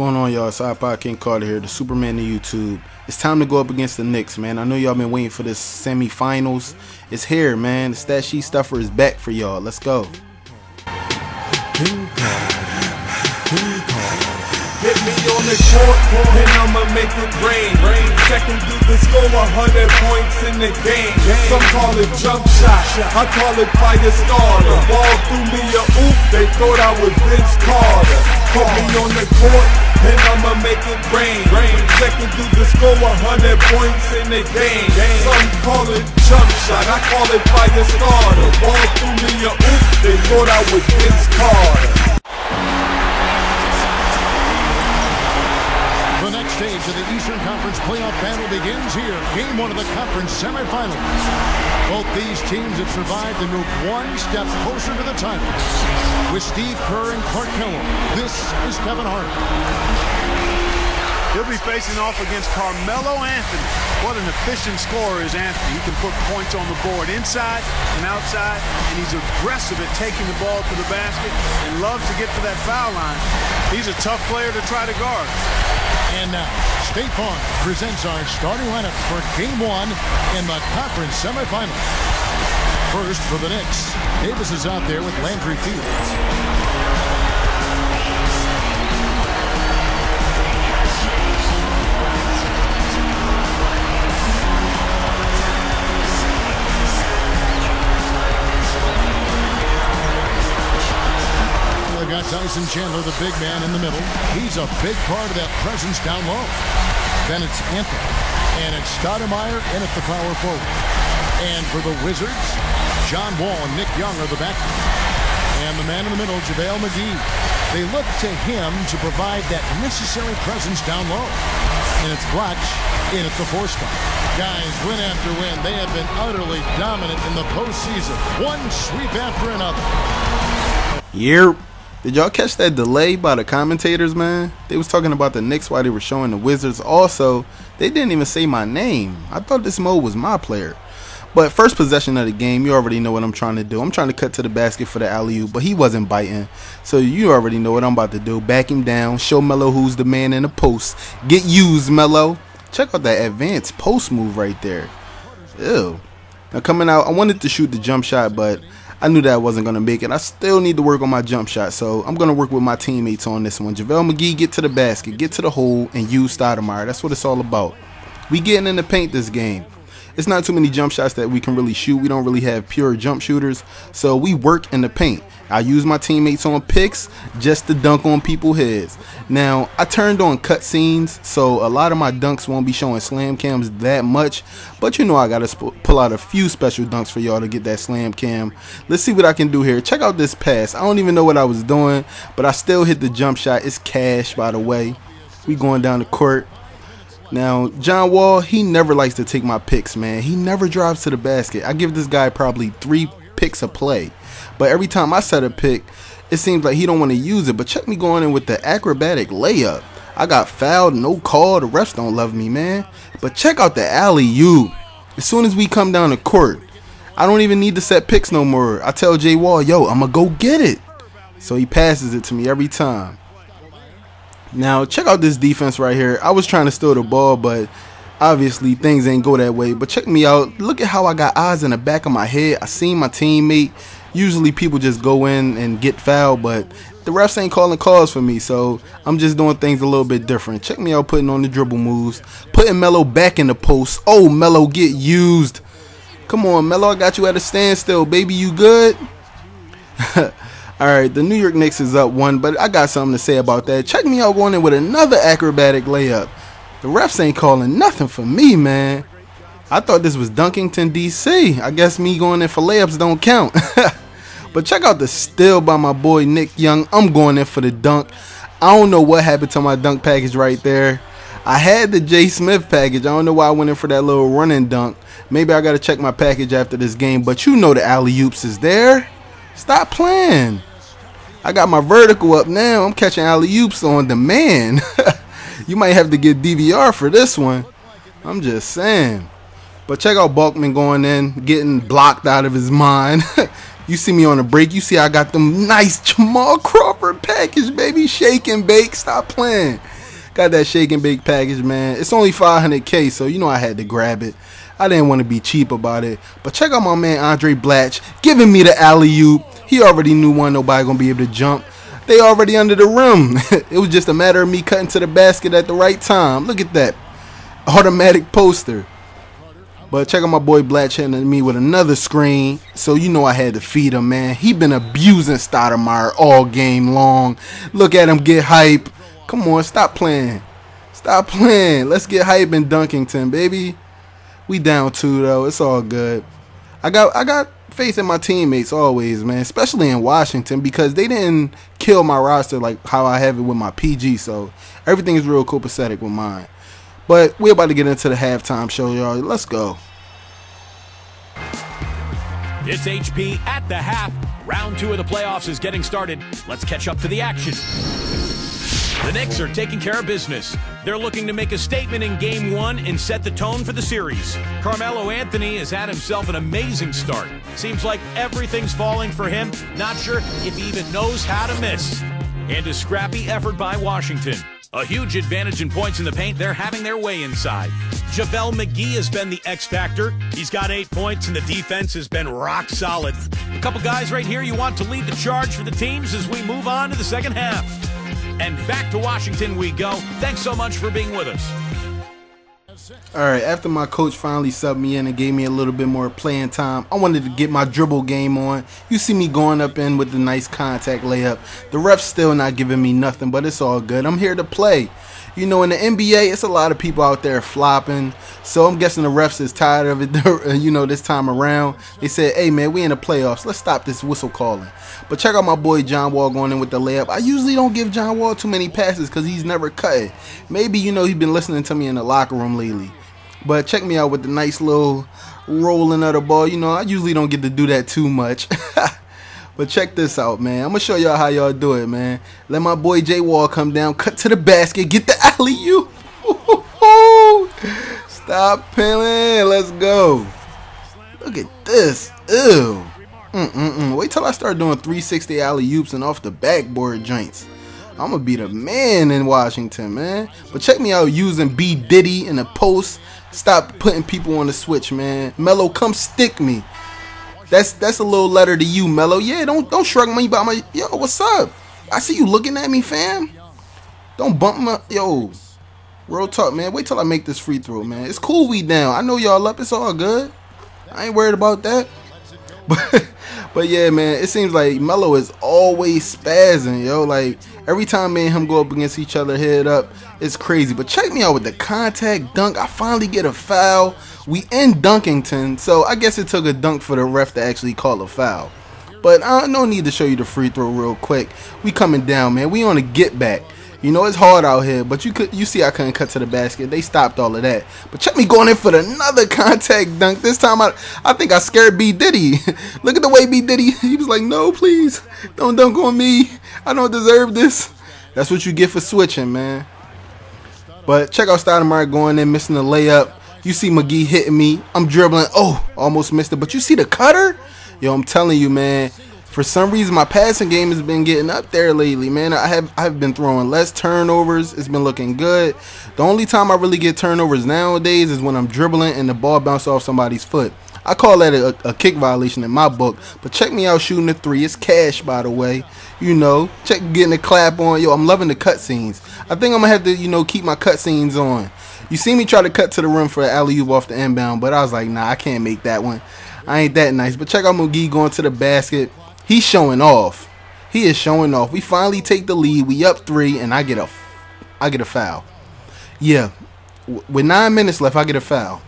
Going on, y'all? It's iPod King Carter here, the Superman of YouTube. It's time to go up against the Knicks, man. I know y'all been waiting for this semifinals. It's here, man. The stat sheet stuffer is back for y'all. Let's go. King Carter, King Carter. Hit me on the court, and I'ma make it rain. Second dude to score 100 points in the game. Some call it jump shot, I call it fire starter. Ball threw me a oop, they thought I was Vince Carter. Put me on the court, and I'ma make it rain. Second dude to score 100 points in the game. Some call it jump shot, I call it fire starter. Ball threw me a oop, they thought I was Vince Carter. The next stage of the Eastern Conference playoff battle begins here. Game one of the conference semifinals. Both these teams have survived and moved one step closer to the title. With Steve Kerr and Clark Kellogg, this is Kevin Harlan. He'll be facing off against Carmelo Anthony. What an efficient scorer is Anthony. He can put points on the board inside and outside, and he's aggressive at taking the ball to the basket and loves to get to that foul line. He's a tough player to try to guard. And now, State Farm presents our starting lineup for Game 1 in the conference semifinals. First for the Knicks, Davis is out there with Landry Fields. Got Tyson Chandler, the big man in the middle. He's a big part of that presence down low. Then it's Anthony. And it's Stoudemire in at the power forward. And for the Wizards, John Wall and Nick Young are the back. And the man in the middle, JaVale McGee. They look to him to provide that necessary presence down low. And it's Blatche in at the four spot. Guys, win after win, they have been utterly dominant in the postseason. One sweep after another. Yeah. Did y'all catch that delay by the commentators, man? They was talking about the Knicks while they were showing the Wizards. Also, they didn't even say my name. I thought this mode was my player. But first possession of the game, you already know what I'm trying to do. I'm trying to cut to the basket for the alley oop, but he wasn't biting. So you already know what I'm about to do. Back him down, show Melo who's the man in the post. Get used, Melo. Check out that advanced post move right there. Ew. Now coming out, I wanted to shoot the jump shot, but I knew that I wasn't going to make it. I still need to work on my jump shot, so I'm going to work with my teammates on this one. JaVale McGee, get to the basket, get to the hole, and use Stoudemire. That's what it's all about. We getting in the paint this game. It's not too many jump shots that we can really shoot. We don't really have pure jump shooters, so we work in the paint. I use my teammates on picks just to dunk on people's heads. Now, I turned on cutscenes, so a lot of my dunks won't be showing slam cams that much, but you know I gotta pull out a few special dunks for y'all to get that slam cam. Let's see what I can do here. Check out this pass. I don't even know what I was doing, but I still hit the jump shot. It's cash, by the way. We going down the court. Now, John Wall, he never likes to take my picks, man. He never drives to the basket. I give this guy probably three picks a play. But every time I set a pick, it seems like he don't want to use it. But check me going in with the acrobatic layup. I got fouled, no call. The refs don't love me, man. But check out the alley-oop. As soon as we come down the court, I don't even need to set picks no more. I tell Jay Wall, yo, I'm going to go get it. So he passes it to me every time. Now, check out this defense right here. I was trying to steal the ball, but obviously things ain't go that way. But check me out. Look at how I got eyes in the back of my head. I seen my teammate. Usually people just go in and get fouled, but the refs ain't calling calls for me, so I'm just doing things a little bit different. Check me out putting on the dribble moves. Putting Melo back in the post. Oh, Melo, get used. Come on, Melo, I got you at a standstill. Baby, you good? All right, the New York Knicks is up one, but I got something to say about that. Check me out going in with another acrobatic layup. The refs ain't calling nothing for me, man. I thought this was Dunkington, D.C. I guess me going in for layups don't count. but check out the steal by my boy Nick Young. I'm going in for the dunk. I don't know what happened to my dunk package right there. I had the J. Smith package. I don't know why I went in for that little running dunk. Maybe I got to check my package after this game. But you know the alley-oops is there. Stop playing. I got my vertical up now. I'm catching alley-oops on demand. you might have to get DVR for this one. I'm just saying. But check out Bulkman going in, getting blocked out of his mind. You see me on a break. You see I got them nice Jamal Crawford package, baby. Shake and bake. Stop playing. Got that shake and bake package, man. It's only 500k, so you know I had to grab it. I didn't want to be cheap about it. But check out my man Andray Blatche giving me the alley oop. He already knew one nobody gonna be able to jump. They already under the rim. it was just a matter of me cutting to the basket at the right time. Look at that. Automatic poster. But check out my boy Blatche hitting me with another screen. So you know I had to feed him, man. He been abusing Stoudemire all game long. Look at him get hype. Come on, stop playing. Stop playing. Let's get hype in Dunkington, baby. We down two though. It's all good. I got I got faith in my teammates always, man. Especially in Washington because they didn't kill my roster like how I have it with my PG. So everything is real copacetic with mine. But we're about to get into the halftime show, y'all. Let's go. It's HP at the half. Round two of the playoffs is getting started. Let's catch up to the action. The Knicks are taking care of business. They're looking to make a statement in game one and set the tone for the series. Carmelo Anthony has had himself an amazing start. Seems like everything's falling for him. Not sure if he even knows how to miss. And a scrappy effort by Washington. A huge advantage in points in the paint. They're having their way inside. JaVale McGee has been the X factor. He's got eight points, and the defense has been rock solid. A couple guys right here you want to lead the charge for the teams as we move on to the second half. And back to Washington we go. Thanks so much for being with us. All right, after my coach finally subbed me in and gave me a little bit more playing time, I wanted to get my dribble game on. You see me going up in with the nice contact layup. The ref's still not giving me nothing, but it's all good. I'm here to play. You know, in the NBA, it's a lot of people out there flopping. So I'm guessing the refs is tired of it, you know, this time around. They said, hey, man, we in the playoffs. Let's stop this whistle calling. But check out my boy John Wall going in with the layup. I usually don't give John Wall too many passes because he's never cut. Maybe, you know, he's been listening to me in the locker room lately. But check me out with the nice little rolling of the ball. You know, I usually don't get to do that too much. But check this out, man. I'm gonna show y'all how y'all do it, man. Let my boy J Wall come down, cut to the basket, get the alley you. Stop pilling. Let's go. Look at this. Ew. Mm-mm-mm. Wait till I start doing 360 alley oops and off the backboard joints. I'm gonna be the man in Washington, man. But check me out using B Diddy in the post. Stop putting people on the switch, man. Melo, come stick me. That's that's a little letter to you, Melo. Yeah, don't don't shrug me by my yo. What's up? I see you looking at me, fam. Don't bump my yo. Real talk, man. Wait till I make this free throw, man. It's cool we down. I know y'all up. It's all good. I ain't worried about that. But yeah, man, it seems like Melo is always spazzing, yo. Like every time me and him go up against each other head up, it's crazy. But check me out with the contact dunk. I finally get a foul. We in Dunkington, so I guess it took a dunk for the ref to actually call a foul. But I uh, no need to show you the free throw real quick. We coming down, man. We on a get back. You know it's hard out here, but you could you see I couldn't cut to the basket. They stopped all of that. But check me going in for another contact dunk. This time I I think I scared B Diddy. Look at the way B Diddy. He was like, no, please, don't dunk on me. I don't deserve this. That's what you get for switching, man. But check out Stoudemire going in, missing the layup. You see McGee hitting me. I'm dribbling. Oh, almost missed it. But you see the cutter? Yo, I'm telling you, man. For some reason, my passing game has been getting up there lately, man. I have I've been throwing less turnovers. It's been looking good. The only time I really get turnovers nowadays is when I'm dribbling and the ball bounces off somebody's foot. I call that a, a, kick violation in my book. But check me out shooting the three. It's cash, by the way. You know, check getting the clap on. Yo, I'm loving the cutscenes. I think I'm gonna have to, you know, keep my cutscenes on. You see me try to cut to the rim for alley oop off the inbound, but I was like, nah, I can't make that one. I ain't that nice. But check out McGee going to the basket. He's showing off. He is showing off. We finally take the lead. We up three, and I get a, I get a foul. Yeah, with nine minutes left, I get a foul.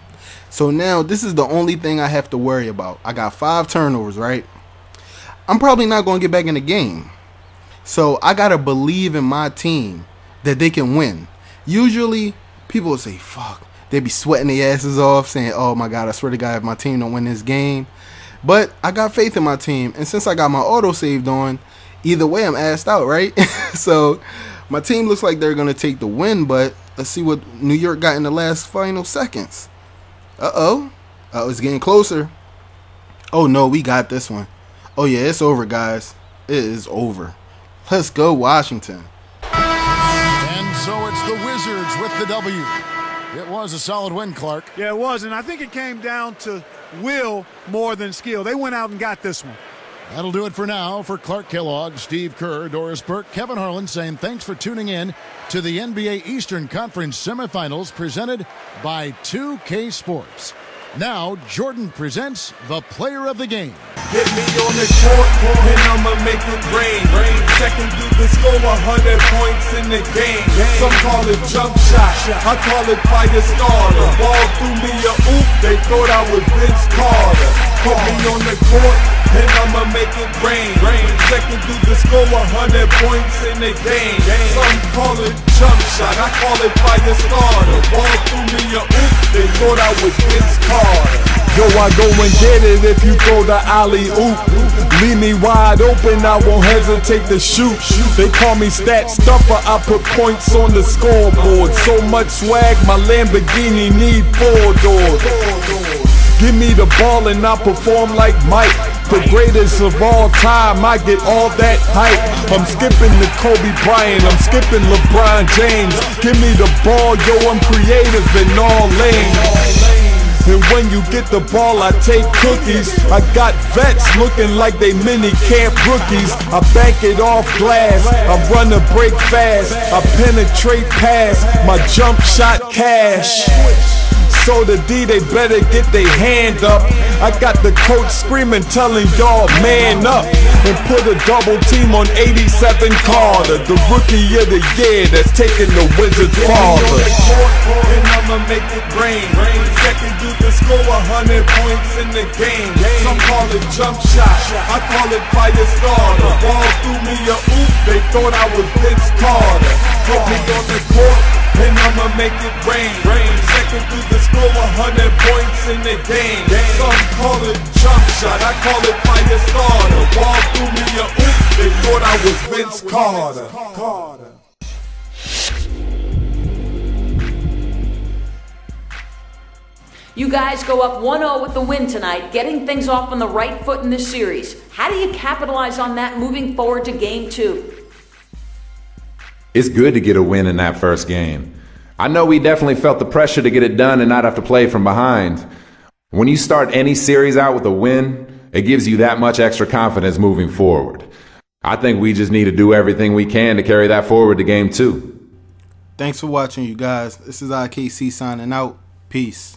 So now this is the only thing I have to worry about. I got five turnovers, right? I'm probably not going to get back in the game. So I got to believe in my team that they can win. Usually people will say, fuck. They be sweating their asses off, saying, oh my God, I swear to God, if my team don't win this game. But I got faith in my team. And since I got my auto saved on, either way, I'm asked out, right? so my team looks like they're going to take the win, but let's see what New York got in the last final seconds. Uh oh. Oh, it's getting closer. Oh no, we got this one. Oh yeah, it's over, guys. It is over. Let's go, Washington. And so it's the Wizards with the W. It was a solid win, Clark. Yeah, it was, and I think it came down to will more than skill. They went out and got this one. That'll do it for now. For Clark Kellogg, Steve Kerr, Doris Burke, Kevin Harlan saying thanks for tuning in to the NBA Eastern Conference semifinals presented by 2K Sports. Now, Jordan presents the player of the game. Get me on the court, and I'ma make it rain. Second dude score 100 points in the game. Some call it jump shot, I call it fire starter. Ball through me a oop, they thought I was Vince Carter. Put me on the court, and I'ma make it rain. Second dude score 100 points in the game. Some call it jump shot, I call it fire starter. Ball through me a oop, they thought I was Vince Carter. Yo, I go and get it if you throw the alley oop. Leave me wide open, I won't hesitate to shoot. They call me stat stuffer, I put points on the scoreboard. So much swag, my Lamborghini need four doors. Give me the ball and I perform like Mike. The greatest of all time, I get all that hype. I'm skipping the Kobe Bryant, I'm skipping LeBron James. Give me the ball, yo, I'm creative in all lanes. And when you get the ball, I take cookies. I got vets looking like they mini camp rookies. I bank it off glass. I run a break fast. I penetrate past my jump shot cash. So the D, they better get their hand up. I got the coach screaming, telling y'all, man up. And put a double team on 87 Carter, the rookie of the year that's taking the Wizards farther. I'ma make it rain. Second dude to score a 100 points in the game. Some call it jump shot, I call it fire starter. Ball through me a oop, they thought I was Vince Carter. Put me on the court, and I'ma make it rain. Second dude to score 100 points in the game. Some call it jump shot, I call it fire starter. Ball through me a oop, they thought I was Vince Carter. Carter. You guys go up 1 0 with the win tonight, getting things off on the right foot in this series. How do you capitalize on that moving forward to game two? It's good to get a win in that first game. I know we definitely felt the pressure to get it done and not have to play from behind. When you start any series out with a win, it gives you that much extra confidence moving forward. I think we just need to do everything we can to carry that forward to game two. Thanks for watching, you guys. This is IKC signing out. Peace.